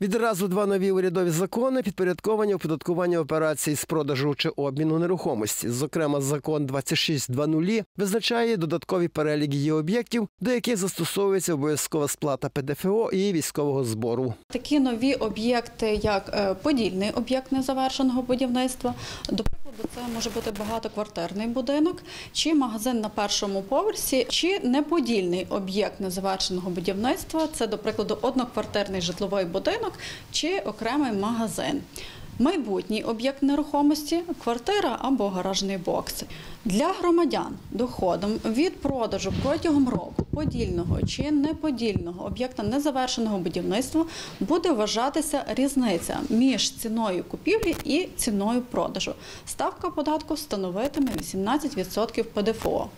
Відразу два нові урядові закони підпорядковані оподаткування операцій з продажу чи обміну нерухомості. Зокрема, закон 26.2.0 визначає додаткові перелік її об'єктів, до яких застосовується обов'язкова сплата ПДФО і військового збору. Такі нові об'єкти, як е, подільний об'єкт незавершеного будівництва, прикладу, це може бути багатоквартирний будинок, чи магазин на першому поверсі, чи неподільний об'єкт незавершеного будівництва, це, до прикладу, одноквартирний житловий будинок чи окремий магазин. Майбутній об'єкт нерухомості квартира або гаражний бокс. Для громадян доходом від продажу протягом року подільного чи неподільного об'єкта незавершеного будівництва буде вважатися різниця між ціною купівлі і ціною продажу. Ставка податку становитиме 18% ПДФО.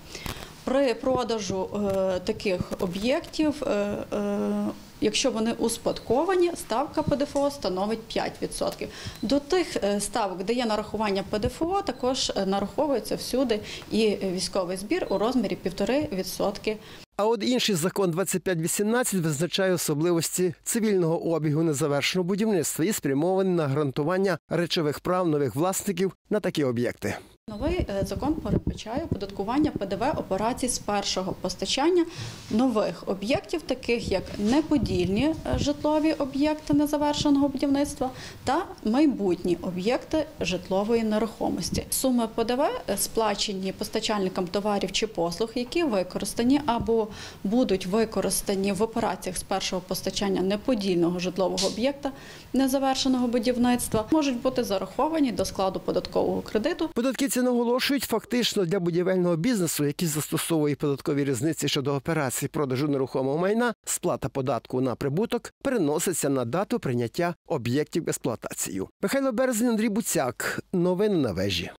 При продажу е, таких об'єктів, е, е, якщо вони успадковані, ставка ПДФО становить 5%. До тих е, ставок, де є нарахування ПДФО, також е, нараховується всюди і військовий збір у розмірі 1,5%. А от інший закон 2518 визначає особливості цивільного обігу незавершеного будівництва і спрямований на гарантування речових прав нових власників на такі об'єкти. Новий е, закон передбачає оподаткування ПДВ операцій з першого постачання нових об'єктів, таких як неподільні е, житлові об'єкти незавершеного будівництва та майбутні об'єкти житлової нерухомості. Суми ПДВ е, сплачені постачальникам товарів чи послуг, які використані або будуть використані в операціях з першого постачання неподільного житлового об'єкта незавершеного будівництва, можуть бути зараховані до складу податкового кредиту Податківці наголошують, фактично для будівельного бізнесу, який застосовує податкові різниці щодо операцій продажу нерухомого майна, сплата податку на прибуток переноситься на дату прийняття об'єктів експлуатацію. Михайло Березень, Андрій Буцяк. Новини на вежі.